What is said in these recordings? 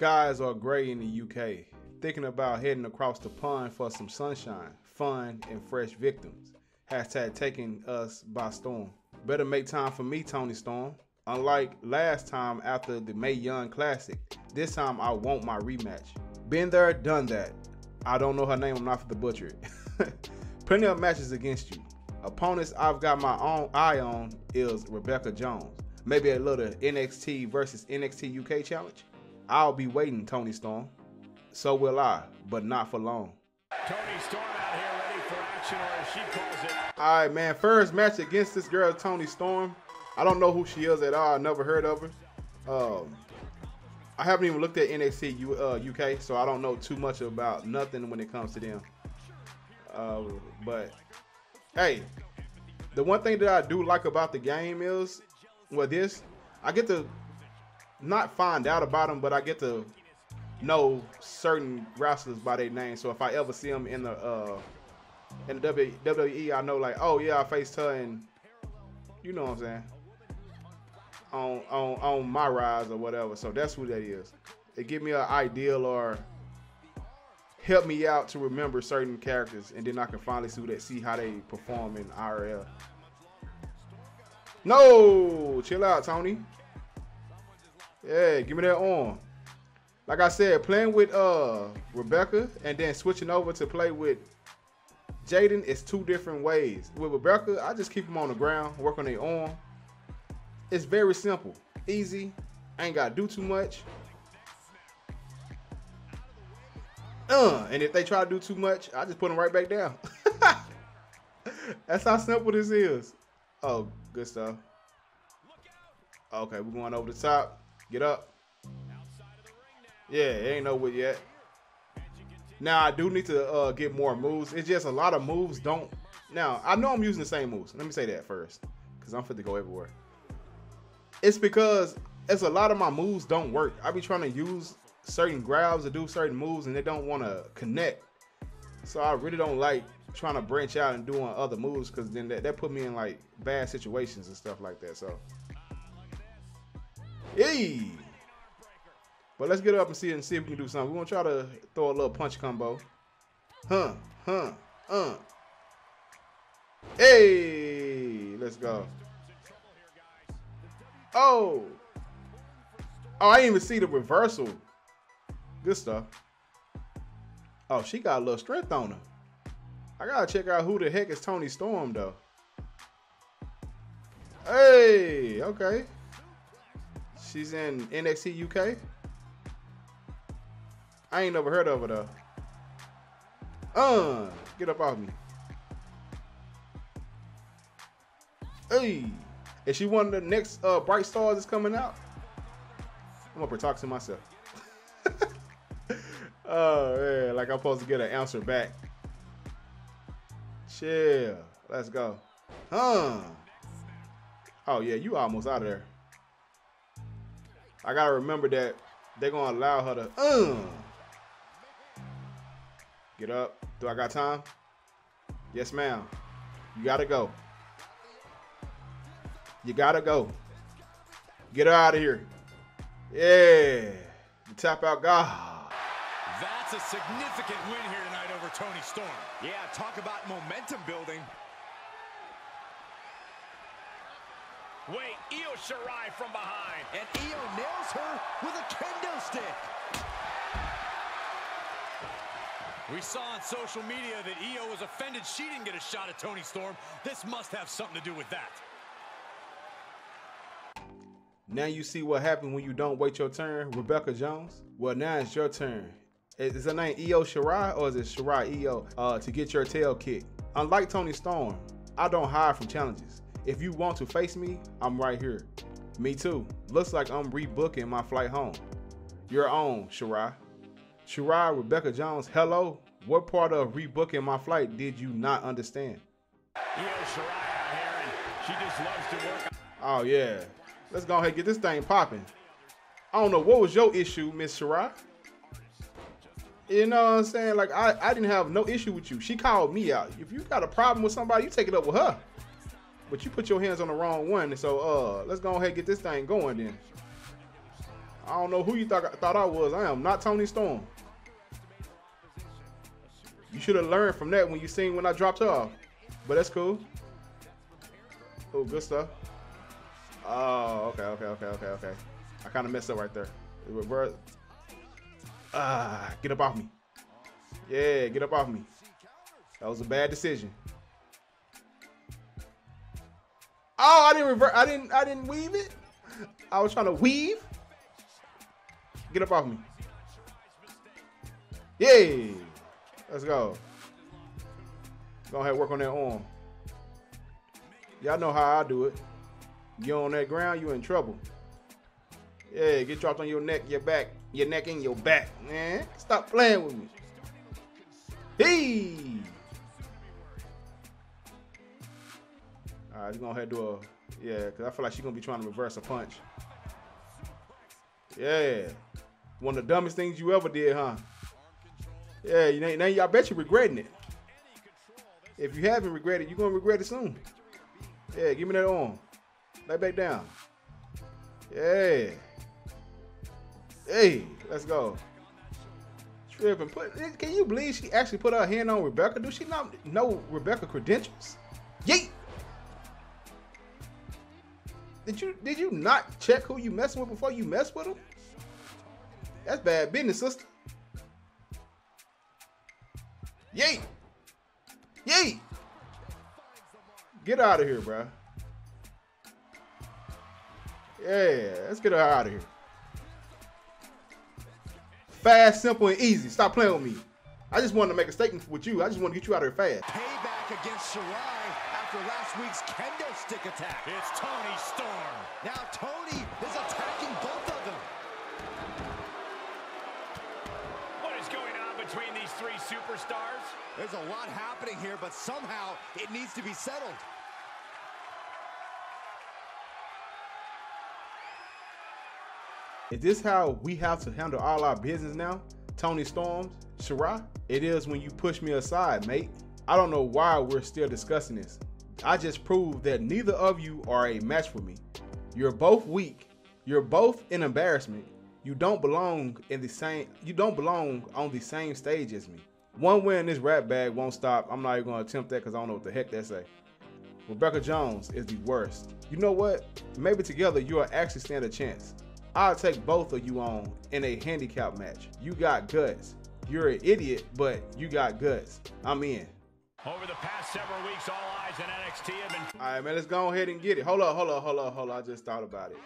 Skies are gray in the UK. Thinking about heading across the pond for some sunshine, fun, and fresh victims. Hashtag taking us by storm. Better make time for me, Toni Storm. Unlike last time after the Mae Young Classic, this time I want my rematch. Been there, done that. I don't know her name, I'm not for the butcher. Plenty of matches against you. Opponents I've got my own eye on is Rebecca Jones. Maybe a little NXT versus NXT UK challenge. I'll be waiting, Toni Storm. So will I, but not for long. Toni Storm out here ready for action, or as she calls it. All right, man. First match against this girl, Toni Storm. I don't know who she is at all. I never heard of her. Um, I haven't even looked at NXT U, uh, UK, so I don't know too much about nothing when it comes to them. Uh, but hey, the one thing that I do like about the game is, well, this I get to not find out about them, but I get to know certain wrestlers by their name. So if I ever see them in the uh, in the WWE, I know like, oh yeah, I faced her, and you know what I'm saying on on on my rise or whatever. So that's who that is. It give me an ideal or help me out to remember certain characters, and then I can finally see that see how they perform in IRL. No, chill out, Toni. Yeah, give me that arm. Like I said, playing with uh Rebecca and then switching over to play with Jaden is two different ways. With Rebecca, I just keep them on the ground, work on their arm. It's very simple, easy. Ain't gotta do too much. Uh, and if they try to do too much, I just put them right back down. That's how simple this is. Oh, good stuff. Okay, we're going over the top. Get up. Yeah, ain't over yet. Now I do need to uh, get more moves. It's just a lot of moves don't. Now I know I'm using the same moves. Let me say that first, because I'm fit to go everywhere. It's because it's a lot of my moves don't work. I be trying to use certain grabs to do certain moves, and they don't want to connect. So I really don't like trying to branch out and doing other moves because then that, that put me in like bad situations and stuff like that. So, hey. But let's get up and see it and see if we can do something. We're gonna try to throw a little punch combo. Huh, huh, uh. Hey, let's go. Oh. Oh, I didn't even see the reversal. Good stuff. Oh, she got a little strength on her. I gotta check out who the heck is Toni Storm though. Hey, okay. She's in NXT UK. I ain't never heard of her though. Uh, get up off me. Hey, is she one of the next uh, bright stars that's coming out? I'm up here talking to myself. oh man, like I'm supposed to get an answer back. Chill. Let's go. Huh. Oh yeah, you almost out of there. I gotta remember that they're gonna allow her to uh Get up. Do I got time? Yes, ma'am. You gotta go. You gotta go. Get her out of here. Yeah. Tap out God. That's a significant win here tonight over Toni Storm. Yeah, talk about momentum building. Shirai from behind. And Io nails her with a kendo stick. We saw on social media that Io was offended she didn't get a shot at Toni Storm. This must have something to do with that. Now you see what happened when you don't wait your turn, Rebecca Jones. Well, now it's your turn. Is her name Io Shirai or is it Shirai Io uh, to get your tail kicked? Unlike Toni Storm, I don't hide from challenges. If you want to face me, I'm right here. Me too. Looks like I'm rebooking my flight home. Your own, Shirai. Shirai Rebecca Jones, hello. What part of rebooking my flight did you not understand? Io Shirai out here, and she just loves to work. Oh yeah. Let's go ahead and get this thing popping. I don't know what was your issue, Miss Shirai. You know what I'm saying? Like I, I didn't have no issue with you. She called me out. If you got a problem with somebody, you take it up with her. But you put your hands on the wrong one. So uh let's go ahead and get this thing going then. I don't know who you thought thought I was. I am not Toni Storm. You should have learned from that when you seen when I dropped off. But that's cool. Oh, good stuff. Oh, okay, okay, okay, okay, okay. I kind of messed up right there. Reverse. Ah, get up off me. Yeah, get up off me. That was a bad decision. Oh, I didn't revert. I didn't. I didn't weave it. I was trying to weave. Get up off me. Yay. Let's go. Go ahead, work on that arm. Y'all know how I do it. You on that ground, you in trouble. Yeah, get dropped on your neck, your back, your neck and your back, man. Stop playing with me. Hey. All right, just go ahead and do a yeah, because I feel like she's gonna be trying to reverse a punch. Yeah, one of the dumbest things you ever did, huh? Yeah, you know, now I bet you're regretting it. If you haven't regretted, you're gonna regret it soon. Yeah, give me that arm. Lay back down. Yeah. Hey, let's go. Tripping. Put, can you believe she actually put her hand on Rebecca? Do she not know Rebecca credentials? Yeet. Did you did you not check who you messing with before you mess with them? That's bad business, sister. Yay! Yay! Get out of here, bro. Yeah, let's get her out of here. Fast, simple, and easy. Stop playing with me. I just wanted to make a statement with you. I just want to get you out of here fast. Payback against Shirai after last week's kendo stick attack. It's Toni Storm. Now Toni is attacking both of them. What is going on between these three superstars? There's a lot happening here, but somehow it needs to be settled. Is this how we have to handle all our business now? Toni Storms, Shirai? It is when you push me aside, mate. I don't know why we're still discussing this. I just proved that neither of you are a match for me. You're both weak. You're both an embarrassment. You don't belong in the same you don't belong on the same stage as me. One win in this rap bag won't stop. I'm not even gonna attempt that because I don't know what the heck that say. Rebecca Jones is the worst. You know what? Maybe together you'll actually stand a chance. I'll take both of you on in a handicap match. You got guts. You're an idiot, but you got guts. I'm in. Several weeks, all eyes in NXT have been All right, man, let's go ahead and get it. Hold up, hold up, hold up, hold up. I just thought about it.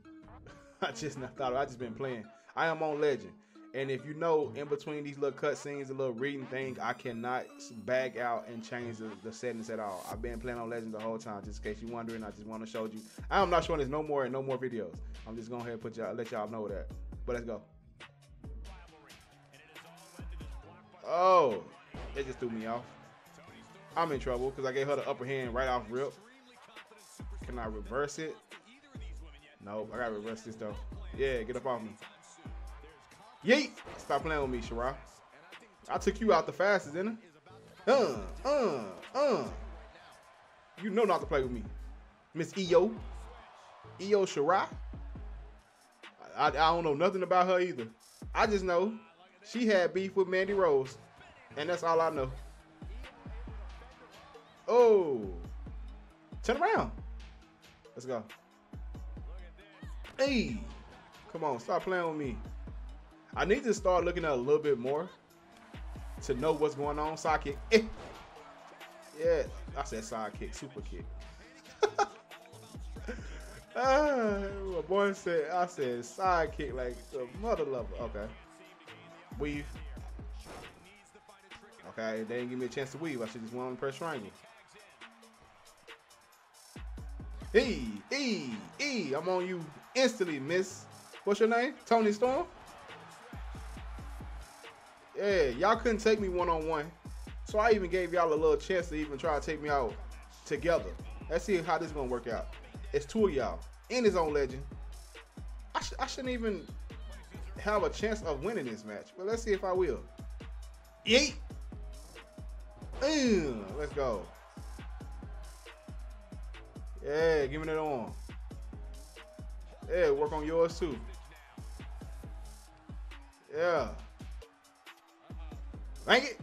I just not thought. I just been playing. I am on Legend, and if you know, in between these little cut scenes, a little reading thing, I cannot back out and change the, the settings at all. I've been playing on Legend the whole time. Just in case you're wondering, I just want to show you. I'm not showing this no more and no more videos. I'm just going ahead and put y'all, let y'all know that. But let's go. Oh, it just threw me off. I'm in trouble because I gave her the upper hand right off rip. Can I reverse it? Nope, I gotta reverse this though. Yeah, get up off me. Yeet! Stop playing with me, Shirai. I took you out the fastest, didn't I? Uh, uh, uh. You know not to play with me. Miss Io. Io Shirai. I, I don't know nothing about her either. I just know she had beef with Mandy Rose. And that's all I know. Oh. Turn around. Let's go. Hey. Come on, stop playing with me. I need to start looking at a little bit more to know what's going on. Sidekick. Eh. Yeah, I said sidekick, super kick. ah, my boy said I said sidekick like the mother lover. Okay. Weave. Okay, they didn't give me a chance to weave. I should just on the press triangle. E, E, E, I'm on you instantly, miss. What's your name? Toni Storm? Yeah, y'all couldn't take me one on one. So I even gave y'all a little chance to even try to take me out together. Let's see how this gonna work out. It's two of y'all in his own legend. I, sh- I shouldn't even have a chance of winning this match, but let's see if I will. Yeet. Mm, let's go. Yeah, give me that on. Yeah, work on yours too. Yeah. Thank it.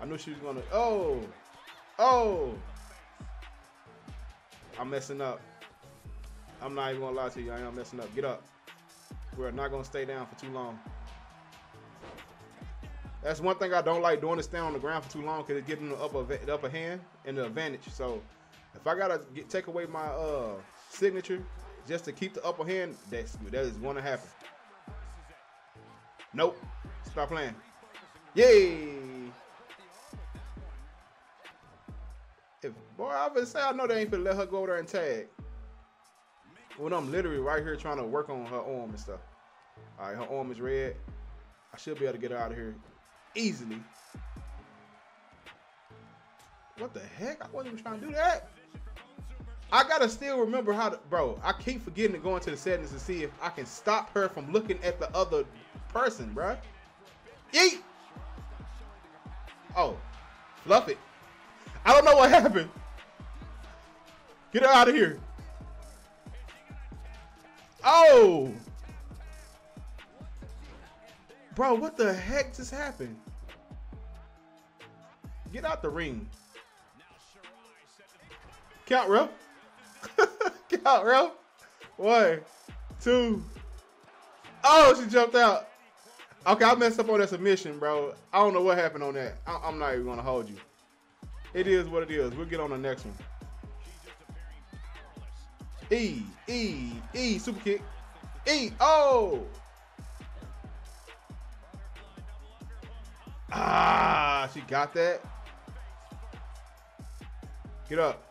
I knew she was gonna. Oh, oh. I'm messing up. I'm not even gonna lie to you. I am messing up. Get up. We're not gonna stay down for too long. That's one thing I don't like doing is stay on the ground for too long because it's getting the upper the upper hand and the advantage. So if I gotta get, take away my uh signature just to keep the upper hand, that's that is gonna happen. Nope. Stop playing. Yay! If boy, I would say I know they ain't finna let her go there and tag. When I'm literally right here trying to work on her arm and stuff. All right, her arm is red. I should be able to get her out of here easily. What the heck? I wasn't even trying to do that. I gotta still remember how to, bro. I keep forgetting to go into the settings to see if I can stop her from looking at the other person, bro. Yeet. Oh, fluff it. I don't know what happened. Get her out of here. Oh. Bro, what the heck just happened? Get out the ring. Count, bro. Count, bro. One, two. Oh, she jumped out. Okay, I messed up on that submission, bro. I don't know what happened on that. I- am not even gonna hold you. It is what it is. We'll get on the next one. E, E, E, super kick. E, oh. Ah, she got that. Get up.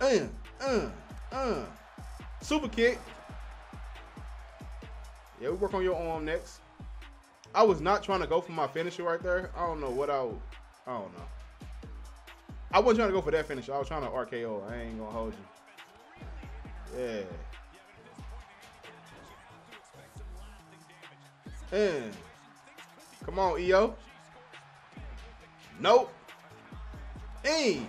Uh, uh, uh. Super kick. Yeah, we work on your arm next. I was not trying to go for my finisher right there. I don't know what I, would, I don't know. I wasn't trying to go for that finisher. I was trying to RKO. I ain't gonna hold you. Yeah. And come on, Io. Nope. E.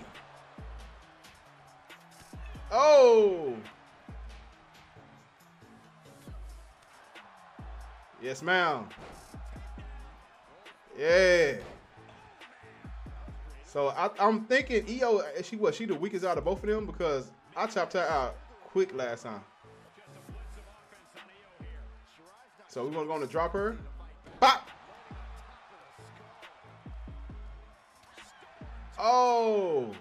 Oh. Yes, ma'am. Yeah. So I, am thinking Io, she was she the weakest out of both of them because I chopped her out quick last time. So we're gonna go to drop her. Pop. Oh.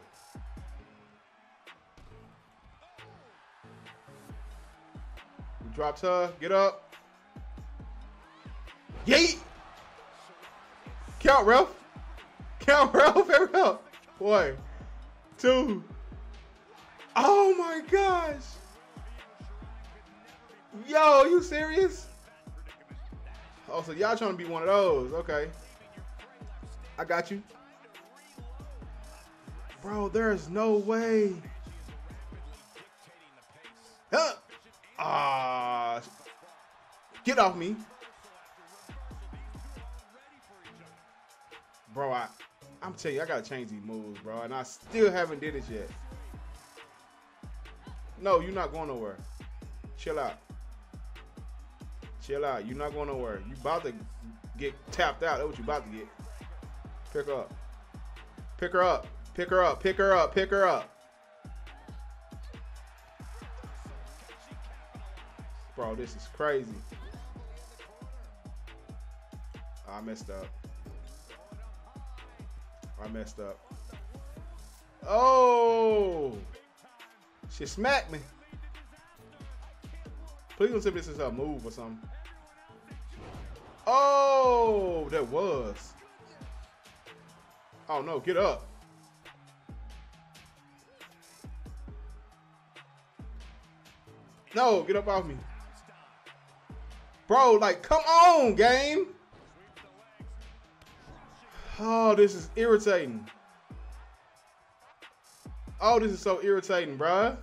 We dropped her. Get up. Yeet. Count, Ralph. Count, Ralph. Every up. One, two. Oh my gosh. Yo, you serious? Oh, so y'all trying to be one of those. Okay. I got you. Bro, there's no way. Huh. Ah. Get off me. Bro, I, I'm telling you, I gotta change these moves, bro. And I still haven't did it yet. No, you're not going nowhere. Chill out. Chill out. You're not going nowhere. You about to get tapped out. That's what you about to get. Pick her up. Pick her up. Pick her up. Pick her up. Pick her up. Bro, this is crazy. I messed up. I messed up. Oh! She smacked me. Please don't tell me this is a move or something. Oh, that was. Oh no, get up. No, get up off me. Bro, like, come on, game. Oh, this is irritating. Oh, this is so irritating, bruh.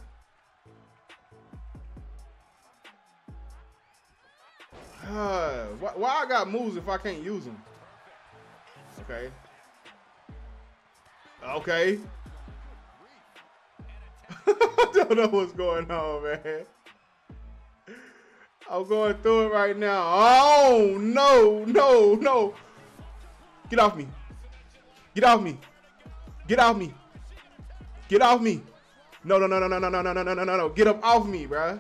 Uh, why, why I got moves if I can't use them? Okay. Okay. I don't know what's going on, man. I'm going through it right now. Oh no, no, no. Get off me. Get off me. Get off me. Get off me. No, no, no, no, no, no, no, no, no, no, no, no, no. Get up off me, bruh.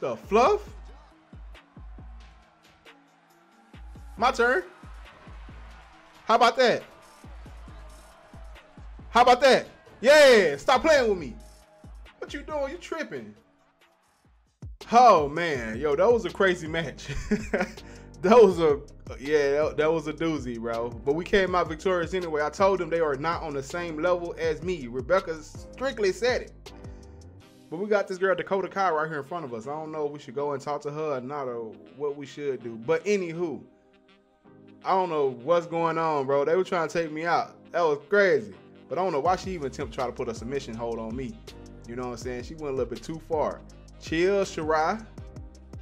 The fluff? My turn. How about that? How about that? Yeah, stop playing with me. What you doing? You tripping. Oh man, yo, that was a crazy match. that was a yeah, that, was a doozy, bro. But we came out victorious anyway. I told them they are not on the same level as me. Rebecca strictly said it. But we got this girl Dakota Kai right here in front of us. I don't know if we should go and talk to her or not, or what we should do. But anywho, I don't know what's going on, bro. They were trying to take me out. That was crazy. But I don't know why she even attempt to try to put a submission hold on me. You know what I'm saying? She went a little bit too far. Chill, Shirai.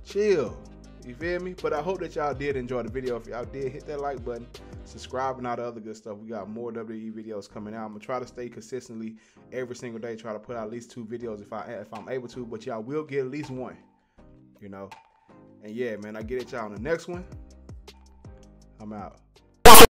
Chill. You feel me? But I hope that y'all did enjoy the video. If y'all did, hit that like button, subscribe, and all the other good stuff. We got more WWE videos coming out. I'm gonna try to stay consistently every single day. Try to put out at least two videos if I if I'm able to. But y'all will get at least one. You know. And yeah, man, I get it y'all on the next one. I'm out.